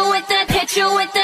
with the hit you with the.